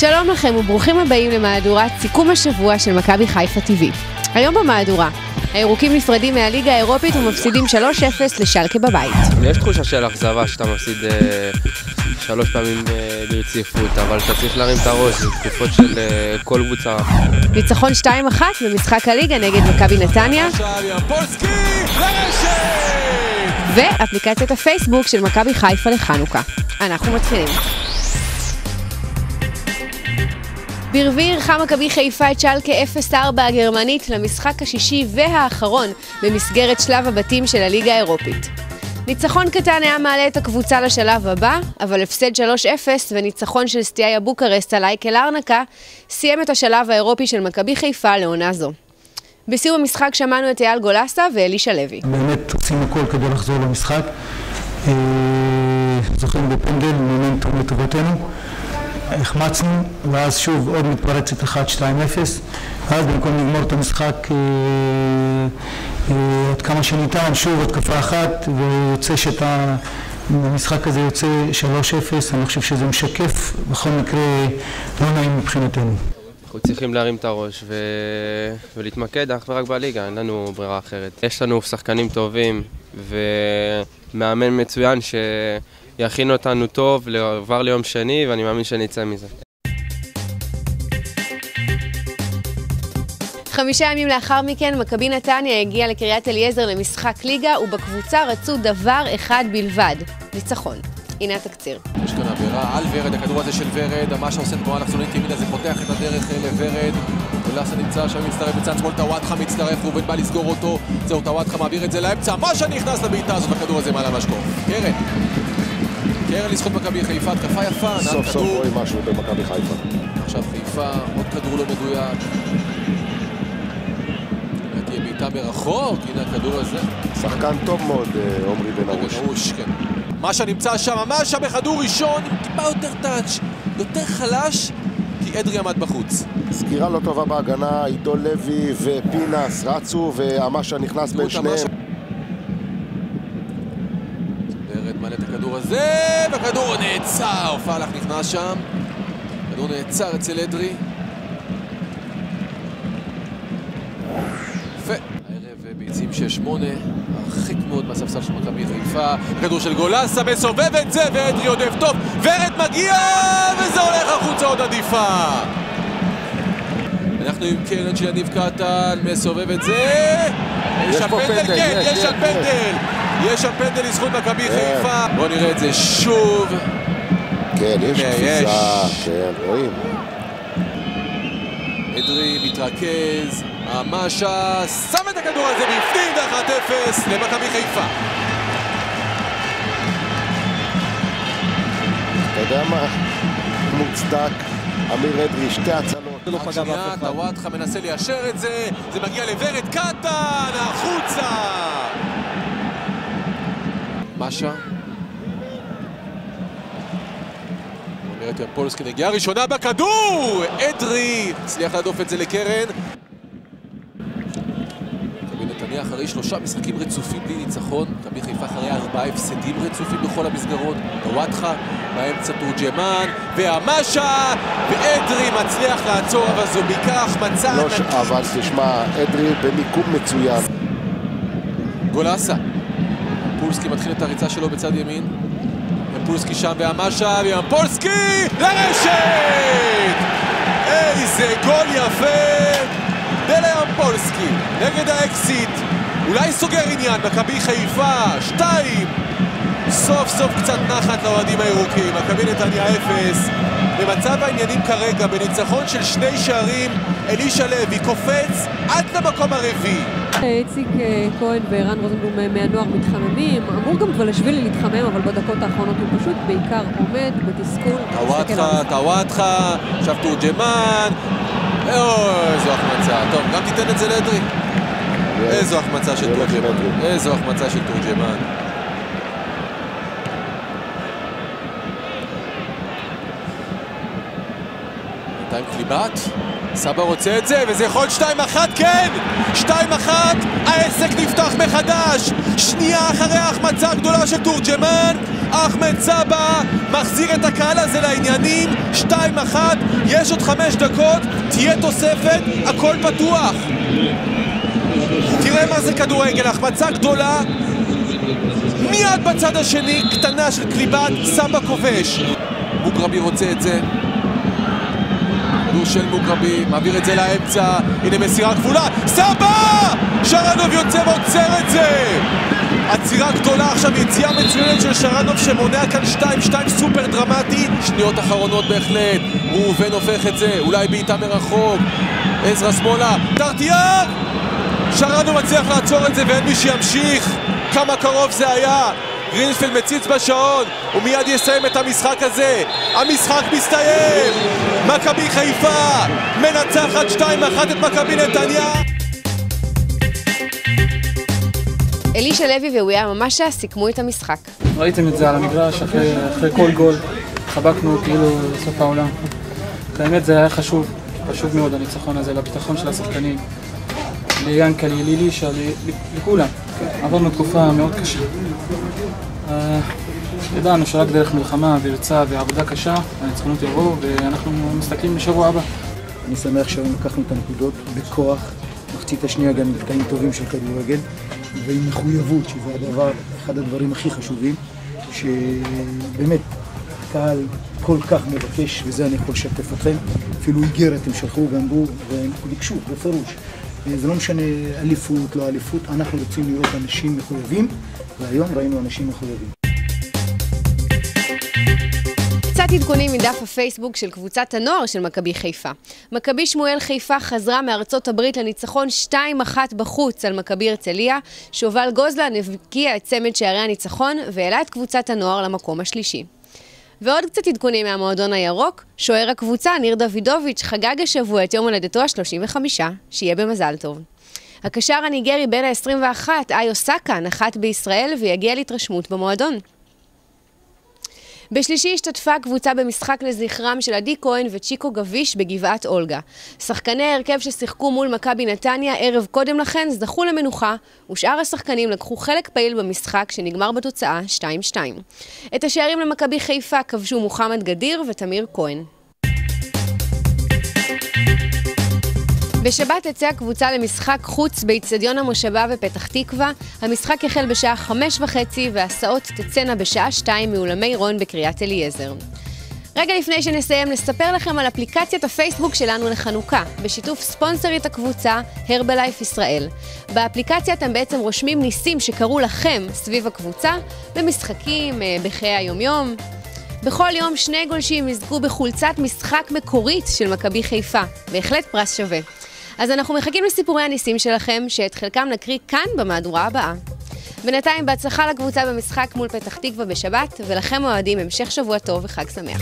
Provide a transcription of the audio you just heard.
שלום לכם וברוכים הבאים למהדורת סיכום השבוע של מכבי חיפה TV. היום במהדורה, הירוקים נפרדים מהליגה האירופית ומפסידים 3-0 לשלקה בבית. יש תחושה של אכזבה שאתה מפסיד אה, שלוש פעמים אה, ברציפות, אבל אתה צריך להרים את הראש, זה תקופות של אה, כל קבוצה. ניצחון 2-1 במשחק הליגה נגד מכבי נתניה! ואפליקציית הפייסבוק של מכבי חיפה לחנוכה. אנחנו מתחילים. ברביעי אירחה מכבי חיפה את שלקה 0-4 הגרמנית למשחק השישי והאחרון במסגרת שלב הבתים של הליגה האירופית. ניצחון קטן היה מעלה את הקבוצה לשלב הבא, אבל הפסד 3-0 וניצחון של סטייה בוקרסט על אייקל ארנקה סיים את השלב האירופי של מכבי חיפה לעונה זו. בסיום המשחק שמענו את אייל גולסה ואלישע לוי. באמת עושים הכל כדי לחזור למשחק. אה, זוכים בפנדל, מומנטום לטובתנו. החמצנו, ואז שוב עוד מתפרצת 1-2-0. ואז במקום לגמור את המשחק אה, אה, עד כמה שניתן, שוב התקפה אחת, ויוצא שאתה... המשחק הזה יוצא 3-0, אני חושב שזה משקף, בכל מקרה לא נעים מבחינתנו. אנחנו צריכים להרים את הראש ו... ולהתמקד אך ורק בליגה, אין לנו ברירה אחרת. יש לנו שחקנים טובים ומאמן מצוין שיכין אותנו טוב כבר ליום שני ואני מאמין שנצא מזה. חמישה ימים לאחר מכן, מכבי נתניה הגיעה לקריית אליעזר למשחק ליגה, ובקבוצה רצו דבר אחד בלבד, ניצחון. הנה התקציר. יש כאן עבירה על ורד, הכדור הזה של ורד, המאשה עושה תנועה לחצונית ימינה, זה פותח את הדרך אה, לוורד. גולסה נמצא שם, מצטרף בצד שמאל, טוואטחה מצטרף, ראובן בא לסגור אותו. זהו, טוואטחה מעביר את זה לאמצע, מאשה נכנס לבעיטה הזאת, הכדור הזה מעלה משקוף. קרן. קרן לזכות מכבי חיפה, התקפה יפה, נעם סוף סוף כדור. רואים משהו במכבי חיפה. עכשיו חיפה, עוד כדור לא מדויק. תהיה בעיטה מרחוק, הנה הכדור הזה. שחקן טוב מאוד, אה, עמרי בן ארוש. ארוש, כן. משה נמצא שם, משה בכדור ראשון, עם טיפה יותר טאץ', יותר חלש, כי אדרי עמד בחוץ. סגירה לא טובה בהגנה, עידו לוי ופינס רצו, והמשה נכנס בין שניהם. ורד מעלה את הכדור הזה, נעצר, פלח נכנס שם. הכדור נעצר אצל אדרי. יפה. הערב ביצים 6-8, הרחק מאוד מהספסל של מכבי חיפה. כדור של גולסה, מסובב את זה, ואדרי עודף טוב. ורד מגיע, וזה הולך החוצה עוד עדיפה. אנחנו עם קרן של יניב קטן, מסובב את זה. יש פה פנדל, כן, יש, יש. פנדל. יש שם פנדל לזכות מכבי כן. חיפה. בואו נראה את זה שוב. כן, יש קפיצה. כן, רואים. אדרי מתרכז, המשה שם את הכדור הזה בפנים, 1-0 למכבי חיפה. אתה יודע מה? מוצדק, אמיר אדרי, שתי הצלות. רק שנייה, טוואטחה מנסה ליישר את זה, זה מגיע לוורד קטן, החוצה! משה. אומרת ימפולסקי, נגיעה ראשונה בכדור! אדרי הצליח להדוף את זה לקרן. מכבי נתניה אחרי שלושה משחקים רצופים בלי ניצחון, מכבי חיפה אחרי ארבעה הפסדים רצופים בכל המסגרות, טוואטחה, באמצע תורג'מן, והמשה, ואדרי מצליח לעצור, אבל זו בעיקר החמצה לא. אבל תשמע, אדרי במיקום מצוין. גולסה. פולסקי מתחיל את הריצה שלו בצד ימין. פולסקי שם והמשה, וימפולסקי לרשת! איזה גול יפה! דלה ימפולסקי נגד האקסיט. אולי סוגר עניין, מכבי חיפה, שתיים! סוף סוף קצת נחת לאוהדים הירוקים, מכבי נתניה אפס. במצב העניינים כרגע, בניצחון של שני שערים, אלישע לוי קופץ עד למקום הרביעי. איציק אה, כהן וערן רוזנבלום אה, מהנוער מתחממים, אמור גם ולשווילי להתחמם, אבל בדקות האחרונות הוא פשוט בעיקר עומד בתסכול. טוואטחה. טוואטחה, עכשיו תורג'מן. אוי, איזו החמצה. טוב, גם תיתן את זה לאדרי. איזו החמצה של תורג'מן. אדרי. איזו החמצה של תורג'מן. בינתיים קליבת. סבא רוצה את זה, וזה יכול להיות 2-1, כן! 2-1, העסק נפתח מחדש! שנייה אחרי ההחמצה הגדולה של תורג'מן, אחמד סבא מחזיר את הקהל הזה לעניינים, 2-1, יש עוד 5 דקות, תהיה תוספת, הכל פתוח! תראה מה זה כדורגל, החמצה גדולה מיד בצד השני, קטנה של קליבת, סבא כובש. מוגרבי רוצה את זה. כדור של מוגרבי, מעביר את זה לאמצע, הנה מסירה כפולה, סבא! שרנוב יוצא ועוצר את זה! עצירה גדולה עכשיו, יציאה מצוינת של שרנוב שמונע כאן 2-2 סופר דרמטי שניות אחרונות בהחלט ראובן הופך את זה, אולי בעיטה מרחוק עזרא שמאלה, טרטיאר! שרנוב מצליח לעצור את זה ואין מי שימשיך כמה קרוב זה היה גרינפלד מציץ בשעון, הוא מיד יסיים את המשחק הזה. המשחק מסתיים! מכבי חיפה מנצחת 2-1 את מכבי נתניה. אלישע לוי ואויה ממשה סיכמו את המשחק. ראיתם את זה על המגרש אחרי, אחרי כל גול, חבקנו כאילו סוף העולם. האמת זה היה חשוב, חשוב מאוד הניצחון הזה לביטחון של השחקנים. ליאנקלי, לילישה, לכולם. עברנו תקופה מאוד קשה. אה, ידענו שרק דרך מלחמה וריצה ועבודה קשה, הניצחונות יבואו ואנחנו מסתכלים לשבוע הבא. אני שמח שהיום לקחנו את הנקודות בכוח, מחצית השנייה גם קטעים טובים של כדורגל ועם מחויבות, שזה הדבר, אחד הדברים הכי חשובים, שבאמת קהל כל כך מבקש, וזה אני יכול לשתף אתכם, אפילו איגרת הם שלחו ואמרו, והם ביקשו בפירוש. זה לא משנה אליפות, לא אליפות, אנחנו רוצים להיות אנשים מחויבים, והיום ראינו אנשים מחויבים. קצת עדכונים מדף הפייסבוק של קבוצת הנוער של מכבי חיפה. מכבי שמואל חיפה חזרה מארצות הברית לניצחון 2-1 בחוץ על מכבי הרצליה, שובל גוזלן הבקיע את צמד שערי הניצחון והעלה את קבוצת הנוער למקום השלישי. ועוד קצת עדכונים מהמועדון הירוק, שוער הקבוצה, ניר דוידוביץ', חגג השבוע את יום הולדתו ה-35, שיהיה במזל טוב. הקשר הניגרי בן ה-21, איו סאקה, נחת בישראל ויגיע להתרשמות במועדון. בשלישי השתתפה הקבוצה במשחק לזכרם של עדי כהן וצ'יקו גביש בגבעת אולגה. שחקני ההרכב ששיחקו מול מכבי נתניה ערב קודם לכן זכו למנוחה, ושאר השחקנים לקחו חלק פעיל במשחק שנגמר בתוצאה 2-2. את השערים למכבי חיפה כבשו מוחמד גדיר ותמיר כהן. בשבת תצא הקבוצה למשחק חוץ באיצטדיון המושבה בפתח תקווה. המשחק יחל בשעה חמש וחצי וההסעות תצאנה בשעה שתיים מאולמי רון בקריית אליעזר. רגע לפני שנסיים, נספר לכם על אפליקציית הפייסבוק שלנו לחנוכה, בשיתוף ספונסרית הקבוצה, הרבלייף ישראל. באפליקציה אתם בעצם רושמים ניסים שקרו לכם סביב הקבוצה, במשחקים, אה, בחיי היומיום. בכל יום שני גולשים יזכו בחולצת משחק מקורית של מכבי חיפה. בהחלט פרס שווה. אז אנחנו מחכים לסיפורי הניסים שלכם, שאת חלקם נקריא כאן במהדורה הבאה. בינתיים בהצלחה לקבוצה במשחק מול פתח תקווה בשבת, ולכם אוהדים המשך שבוע טוב וחג שמח.